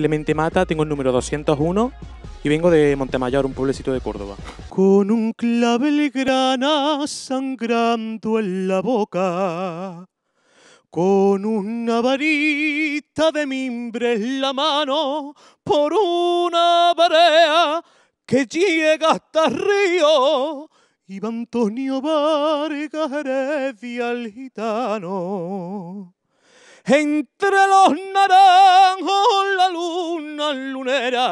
Clemente Mata, tengo el número 201 y vengo de Montemayor, un pueblecito de Córdoba. Con un clavel grana sangrando en la boca, con una varita de mimbre en la mano, por una barea que llega hasta el río, iba Antonio Vargas Heredia el gitano. Entre los naranjos lunera